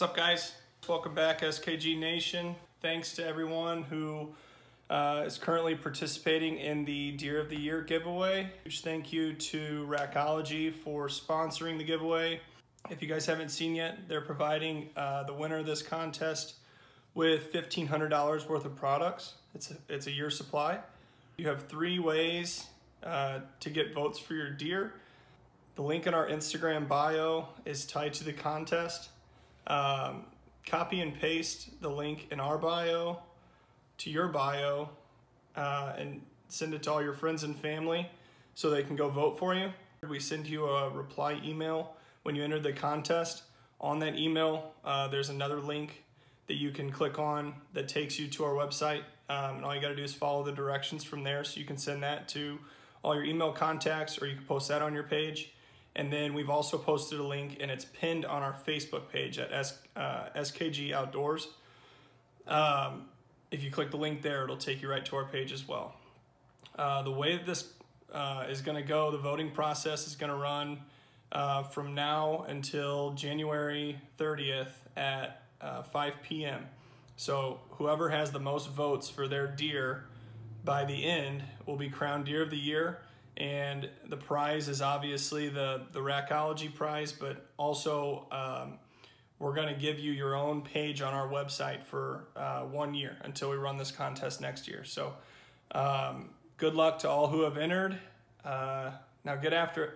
What's up guys? Welcome back SKG Nation. Thanks to everyone who uh, is currently participating in the Deer of the Year giveaway. Huge thank you to Rackology for sponsoring the giveaway. If you guys haven't seen yet, they're providing uh, the winner of this contest with $1,500 worth of products. It's a, it's a year supply. You have three ways uh, to get votes for your deer. The link in our Instagram bio is tied to the contest. Um, copy and paste the link in our bio to your bio uh, and send it to all your friends and family so they can go vote for you. We send you a reply email when you enter the contest. On that email, uh, there's another link that you can click on that takes you to our website. Um, and all you got to do is follow the directions from there. So you can send that to all your email contacts or you can post that on your page. And then we've also posted a link and it's pinned on our Facebook page at S, uh, SKG Outdoors. Um, if you click the link there, it'll take you right to our page as well. Uh, the way that this uh, is going to go, the voting process is going to run uh, from now until January 30th at uh, 5 p.m. So whoever has the most votes for their deer by the end will be crowned Deer of the Year and the prize is obviously the the Rackology prize, but also um, we're going to give you your own page on our website for uh, one year until we run this contest next year. So, um, good luck to all who have entered. Uh, now get after it.